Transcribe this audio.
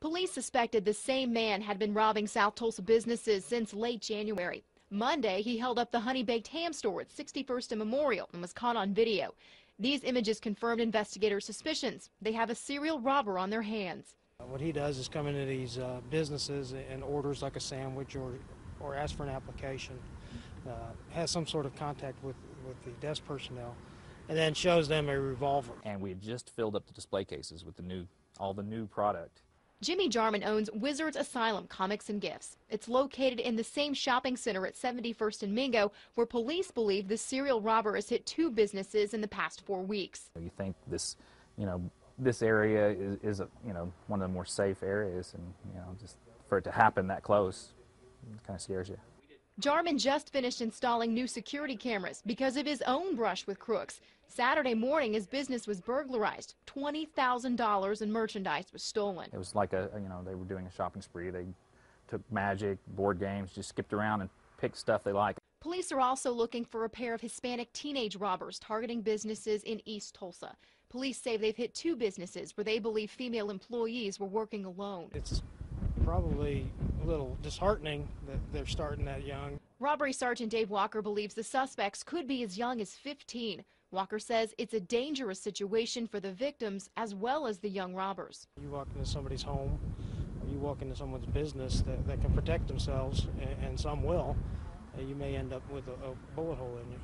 Police suspected the same man had been robbing South Tulsa businesses since late January. Monday, he held up the Honey Baked Ham store at 61st and Memorial and was caught on video. These images confirmed investigators' suspicions. They have a serial robber on their hands. What he does is come into these uh, businesses and orders like a sandwich or, or asks for an application, uh, has some sort of contact with, with the desk personnel, and then shows them a revolver. and we had just filled up the display cases with the new all the new product. Jimmy Jarman owns Wizards Asylum Comics and Gifts. It's located in the same shopping center at 71st and Mingo, where police believe the serial robber has hit two businesses in the past four weeks. You think this, you know, this area is, is a, you know one of the more safe areas, and you know just for it to happen that close, kind of scares you. Jarman just finished installing new security cameras because of his own brush with crooks. Saturday morning, his business was burglarized. $20,000 in merchandise was stolen. It was like a you know they were doing a shopping spree. They took magic, board games, just skipped around and picked stuff they liked. Police are also looking for a pair of Hispanic teenage robbers targeting businesses in East Tulsa. Police say they've hit two businesses where they believe female employees were working alone. It's probably a little disheartening that they're starting that young. Robbery Sergeant Dave Walker believes the suspects could be as young as 15. Walker says it's a dangerous situation for the victims as well as the young robbers. You walk into somebody's home, or you walk into someone's business that, that can protect themselves, and, and some will, and you may end up with a, a bullet hole in you.